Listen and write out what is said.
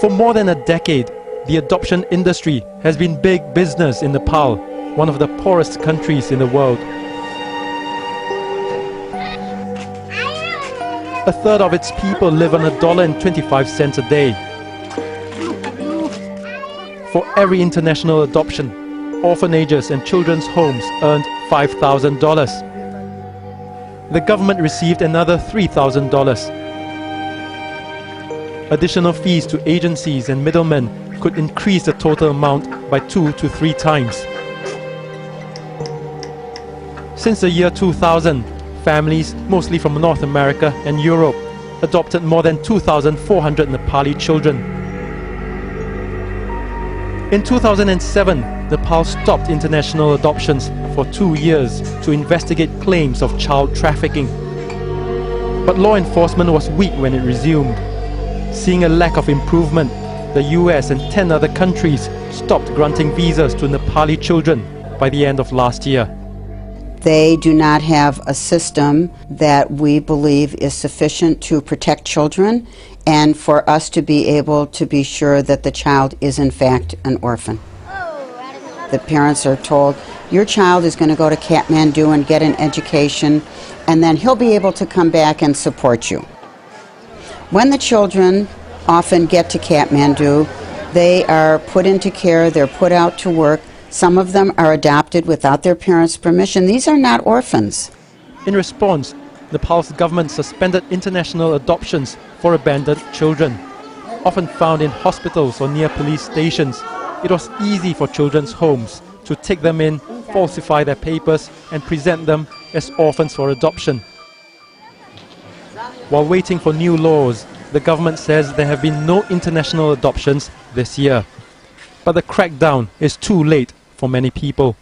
For more than a decade, the adoption industry has been big business in Nepal, one of the poorest countries in the world. A third of its people live on a dollar and 25 cents a day. For every international adoption, orphanages and children's homes earned $5,000. The government received another $3,000 Additional fees to agencies and middlemen could increase the total amount by two to three times. Since the year 2000, families, mostly from North America and Europe, adopted more than 2,400 Nepali children. In 2007, Nepal stopped international adoptions for two years to investigate claims of child trafficking. But law enforcement was weak when it resumed. Seeing a lack of improvement, the US and 10 other countries stopped granting visas to Nepali children by the end of last year. They do not have a system that we believe is sufficient to protect children and for us to be able to be sure that the child is in fact an orphan. The parents are told, your child is going to go to Kathmandu and get an education, and then he'll be able to come back and support you. When the children often get to Kathmandu, they are put into care, they're put out to work. Some of them are adopted without their parents' permission. These are not orphans. In response, Nepal's government suspended international adoptions for abandoned children. Often found in hospitals or near police stations, it was easy for children's homes to take them in, falsify their papers, and present them as orphans for adoption. While waiting for new laws, the government says there have been no international adoptions this year. But the crackdown is too late for many people.